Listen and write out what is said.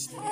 işte.